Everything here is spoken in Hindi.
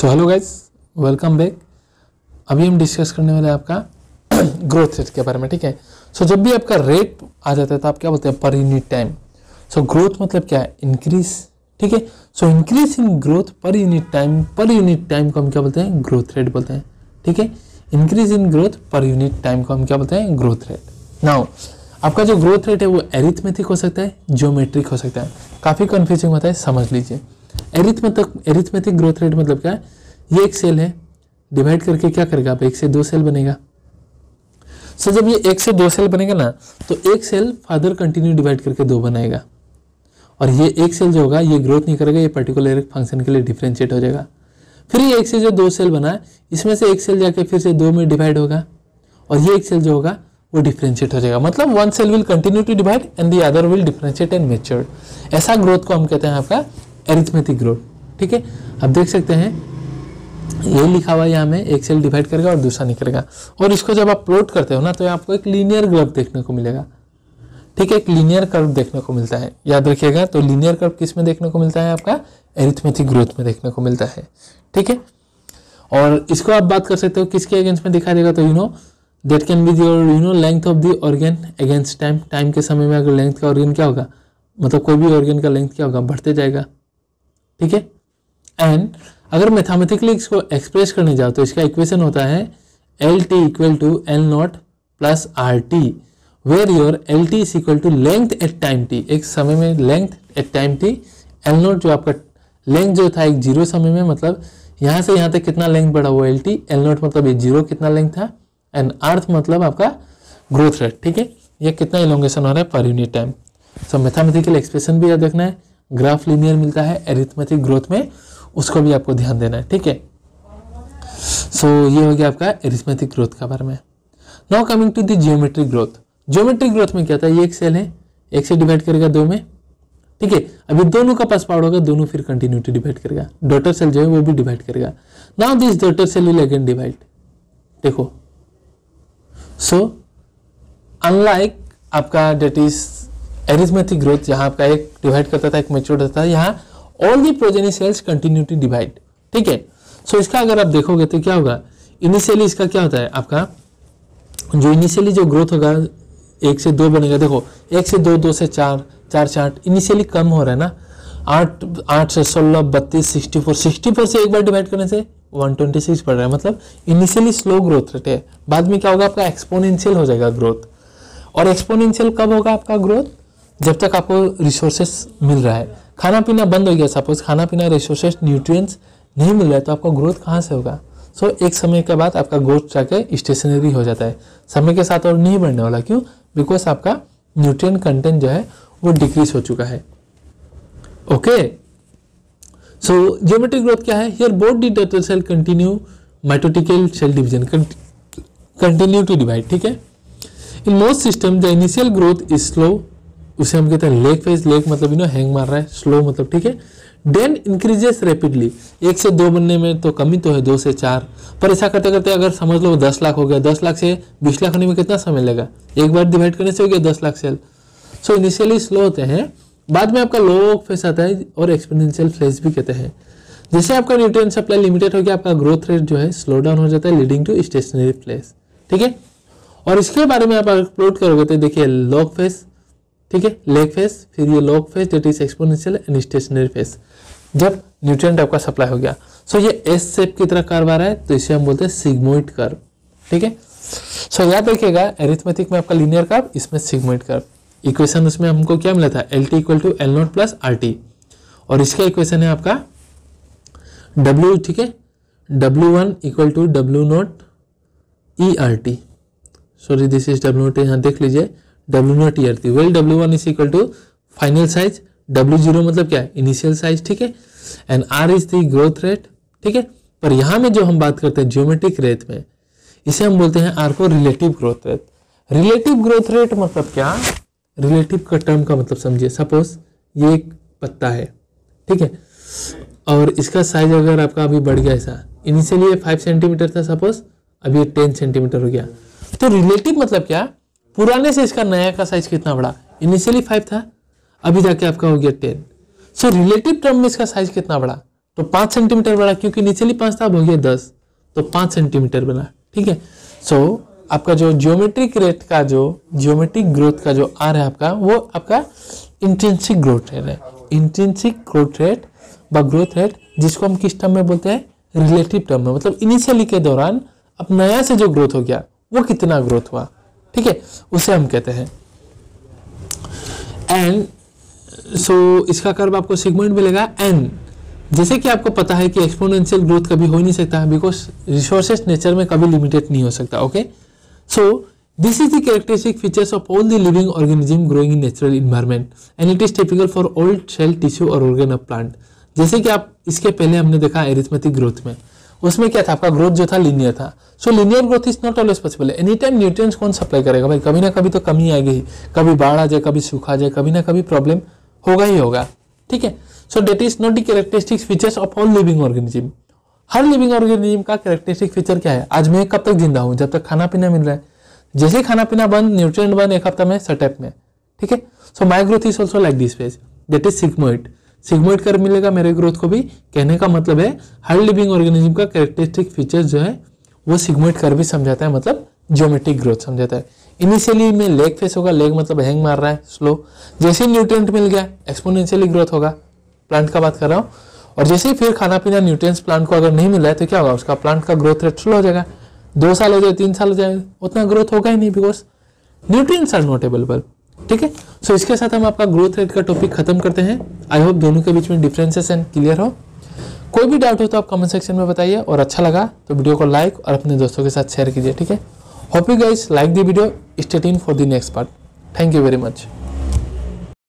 So hello guys welcome back अभी हम डिस्कस करने वाले आपका ग्रोथ रेट के बारे में ठीक है? सो so, जब भी आपका रेट आ जाता है तो आप क्या बोलते हैं? पर यूनिट टाइम सो ग्रोथ मतलब क्या? है इंक्रीज ठीक है? So increase in growth per unit time per unit time को हम क्या बोलते हैं? ग्रोथ रेट बोलते हैं ठीक है? Increase in growth per unit time को हम क्या बोलते हैं? ग्रोथ रेट नाउ आपका जो ग्रोथ रेट है वो एरिथमेटिक हो सकता है जियोमेट्रिक हो सकता है। काफ़ी कन्फ्यूजिंग होता है समझ लीजिए। एरिथमेटिक एरिथमेटिक ग्रोथ रेट मतलब क्या है? ये एक सेल है डिवाइड करके क्या करेगा आप? एक से दो सेल बनेगा। सो so, जब ये एक से दो सेल बनेगा ना तो एक सेल फादर कंटिन्यू डिवाइड करके दो बनाएगा। और ये एक सेल जो होगा ये ग्रोथ नहीं करेगा ये पर्टिकुलर एक फ़ंक्शन के लिए डिफ्रेंशिएट हो जाएगा। फिर ये एक से जो दो सेल बना है इसमें से एक सेल जाके फिर से दो में डिवाइड होगा। और ये एक सेल जो होगा वो डिफ्रेंशिएट हो जाएगा। मतलब one cell will continue to divide and the other will differentiate and matured ऐसा ग्रोथ को हम कहते हैं आपका एरिथमेटिक ग्रोथ ठीक है? आप देख सकते हैं, ये लिखा हुआ यहाँ में, एक सेल डिवाइड करेगा और दूसरा निकलेगा। और इसको जब आप प्लॉट करते हो ना तो आपको एक लीनियर ग्राफ देखने को मिलेगा। ठीक है? एक लीनियर कर्व देखने को मिलता है। याद रखिएगा तो लीनियर कर्व किसमें देखने को मिलता है आपका? एरिथमेटिक ग्रोथ में देखने को मिलता है। ठीक है? और इसको आप बात कर सकते हो, किसके अगेंस्ट में दिखा देगा? तो you know that can be your you know length of the organ against time time के समय में अगर लेंथ का ऑर्गेन क्या होगा? मतलब कोई भी ऑर्गेन का लेंथ क्या होगा? बढ़ते जाएगा। ठीक है? एंड अगर मैथमेटिकली इसको एक्सप्रेस करने जाओ तो इसका इक्वेशन होता है L T equal to L not plus R T where your L T is equal to length at time T एक समय में length at time T L not जो आपका लेंथ जो था एक ज़ीरो समय में मतलब यहाँ से यहाँ तक कितना लेंथ बढ़ा हुआ एल टी एल नॉट मतलब ये ज़ीरो कितना लेंथ था? एंड अर्थ मतलब आपका ग्रोथ रेट ठीक है? ये कितना इलोंगेशन हो रहा है per unit time so mathematical expression भी याद रखना है। ग्राफ लीनियर मिलता है एरिथमेटिक ग्रोथ में उसको भी आपको ध्यान देना है ठीक है? सो so, ये हो गया आपका एरिथमेटिक ग्रोथ का बारे में। Now coming to the geometric growth geometric growth में क्या था? ये एक सेल है एक से डिवाइड करेगा दो में ठीक है? अभी दोनों का पास पावर होगा दोनों फिर कंटिन्यूटी डिवाइड करेगा। डॉटर सेल जो है वो भी डिवाइड करेगा। Now this daughter cell will again divide देखो। सो so, अनलाइक आपका डेट इज़ एरिथमेटिक ग्रोथ जहाँ आपका एक डिवाइड करता था, एक मेच्योर होता था, यहाँ all the progeny cells continue to divide ठीक है? सो इसका अगर आप देखोगे तो क्या होगा? इनिशियली इसका क्या होता है? आपका जो इनिशियली जो ग्रोथ होगा, एक से दो बनेगा। देखो, एक से दो दो से चार चार से आठ इनिशियली कम हो रहा है ना? आठ आठ से सोलह, बत्तीस सिक्सटी फोर सिक्सटी फोर से एक बार डिवाइड करने से वन ट्वेंटी सिक्स बढ़ रहा है। मतलब इनिशियली स्लो ग्रोथ रेट है। बाद में क्या होगा? आपका एक्सपोनेंशियल हो जाएगा ग्रोथ और एक्सपोनेंशियल कब होगा आपका ग्रोथ जब तक आपको रिसोर्सेस मिल रहा है। खाना पीना बंद हो गया सपोज़ खाना पीना रिसोर्सेस न्यूट्रिएंट्स नहीं मिल रहा है तो आपका ग्रोथ कहाँ से होगा? सो so, एक समय के बाद आपका ग्रोथ जाके स्टेशनरी हो जाता है। समय के साथ और नहीं बढ़ने वाला। क्यों? बिकॉज़ आपका न्यूट्रिय कंटेंट जो है वो डिक्रीज हो चुका है। ओके सो जियोमेट्रिक ग्रोथ क्या है? Here both the daughter cell continue mitotically cell division continue to divide ठीक है? In most system the initial growth is slow उसे हम कहते हैं लेग फ़ेज़ लेग मतलब यू नो हैंग मार रहा है स्लो मतलब ठीक है? देन इंक्रीजेस रैपिडली एक से दो बनने में तो कमी तो है, दो से चार। पर ऐसा करते करते अगर समझ लो दस लाख हो गया, दस लाख से बीस लाख होने में कितना समय लगेगा एक बार डिवाइड करने से हो गया दस lakh cell so initially slow होते हैं, बाद में आपका लो फेस आता है और एक्सपोनेंशियल फेस भी कहते हैं। जैसे आपका न्यूट्रिएंट सप्लाई लिमिटेड हो गया, आपका ग्रोथ रेट जो है स्लो डाउन हो जाता है लीडिंग टू स्टेशनरी प्लेस ठीक है? और इसके बारे में आप अपलोड करोगे तो देखिए लॉग फेस ठीक है? लेग फेस फिर ये log phase that is exponential and stationary phase जब न्यूट्रिएंट आपका सप्लाई हो गया। सो so, ये एस शेप की तरह कर्व आ रहा है तो इसे हम बोलते हैं सिग्मोइड कर्व ठीक है? सो याद रखिएगा एरिथमेटिक में आपका लीनियर कर्व इसमें सिग्मोइड कर्व इक्वेशन उसमें हमको क्या मिला था? L T equal to L not plus R T और इसका इक्वेशन है आपका डब्ल्यू ठीक है? W one equal to W not E R T sorry this is W not यहाँ देख लीजिए। डब्ल्यू नॉट ईयर थी। Well W one is equal to final size W zero मतलब क्या है? इनिशियल साइज़ ठीक है? And R is the growth rate ठीक है? पर यहाँ में जो हम बात करते हैं जियोमेट्रिक रेट में, इसे हम बोलते हैं आर को relative growth rate relative growth rate मतलब क्या? रिलेटिव का टर्म का मतलब समझिए। सपोज़ ये एक पत्ता है, ठीक है? और इसका साइज़ अगर आपका अभी बढ़ गया ऐसा इनिशियली ये फाइव सेंटीमीटर था सपोज़ अभी ये टेन सेंटीमीटर हो गया। तो रिलेटिव मतलब क्या? पुराने से इसका नया का साइज़ कितना बड़ा? इनिशियली फाइव था अभी जाके आपका हो गया टेन सो रिलेटिव टर्म में इसका साइज़ कितना बड़ा? तो पाँच सेंटीमीटर बढ़ा क्योंकि नीचेली पाँच था अब हो गया दस. तो पाँच सेंटीमीटर बना ठीक है? सो so, आपका जो जियोमेट्रिक रेट का जो जियोमेट्रिक ग्रोथ का जो आर है आपका वो आपका इंटेंसिक ग्रोथ रेट है. इंटेंसिक ग्रोथ रेट व ग्रोथ रेट जिसको हम किस टर्म में बोलते हैं? रिलेटिव टर्म में. मतलब इनिशियली के दौरान अब नया से जो ग्रोथ हो गया वो कितना ग्रोथ हुआ? ठीक है? उसे हम कहते हैं। एंड सो so, इसका कर्व आपको सेगमेंट मिलेगा। एन जैसे कि आपको पता है कि एक्सपोनेंशियल ग्रोथ कभी हो नहीं सकता बिकॉज़ रिसोर्सेस नेचर में कभी लिमिटेड नहीं हो सकता okay so this is the characteristic features of all the living organism growing in natural environment and it is typical for old cell tissue और ऑर्गेन ऑफ़ प्लांट जैसे कि आप इसके पहले हमने देखा एरिथमेटिक ग्रोथ में। उसमें क्या था? आपका ग्रोथ जो था लीनियर था। So linear growth is not always possible any time nutrients कौन सप्लाई करेगा? भाई, कभी ना कभी तो कमी आएगी कभी बाढ़ आ जाए, कभी सूखा जाए, कभी ना कभी प्रॉब्लम होगा ही होगा। ठीक है? So that is not the characteristic features of all living organism her living organism का कैरेक्टरिस्टिक फीचर क्या है? आज मैं कब तक ज़िंदा हूँ? जब तक खाना पीना मिल रहा है। जैसे खाना पीना बंद न्यूट्रिएंट बंद एक हफ़्ता में सटेप में। ठीक है? So my growth is also like this phase that is sigmoid sigmoid कर मिलेगा मेरे ग्रोथ को भी। कहने का मतलब है हर लिविंग ऑर्गेनिज्म का कैरेक्टरिस्टिक फीचर जो है, वो सिग्मोइड कर भी समझाता है मतलब ज्योमेट्रिक ग्रोथ समझाता है। इनिशियली में लेग फेस होगा लेग मतलब हैंग मार रहा है स्लो जैसे ही न्यूट्रिएंट मिल गया एक्सपोनेंशियली ग्रोथ होगा। प्लांट का बात कर रहा हूँ। और जैसे ही फिर खाना पीना न्यूट्रिएंट्स प्लांट को अगर नहीं मिल रहा है तो क्या होगा? उसका प्लांट का ग्रोथ रेट स्लो हो जाएगा। दो साल हो जाए, तीन साल हो जाए, उतना ग्रोथ होगा ही नहीं because nutrients are not available ठीक है? सो इसके साथ हम आपका ग्रोथ रेट का टॉपिक खत्म करते हैं। आई होप दोनों के बीच में डिफरेंसेस एंड क्लियर हो। कोई भी डाउट हो तो आप कमेंट सेक्शन में बताइए और अच्छा लगा तो वीडियो को लाइक और अपने दोस्तों के साथ शेयर कीजिए, ठीक है? Hope you guys like the video stay in for the next part thank you very much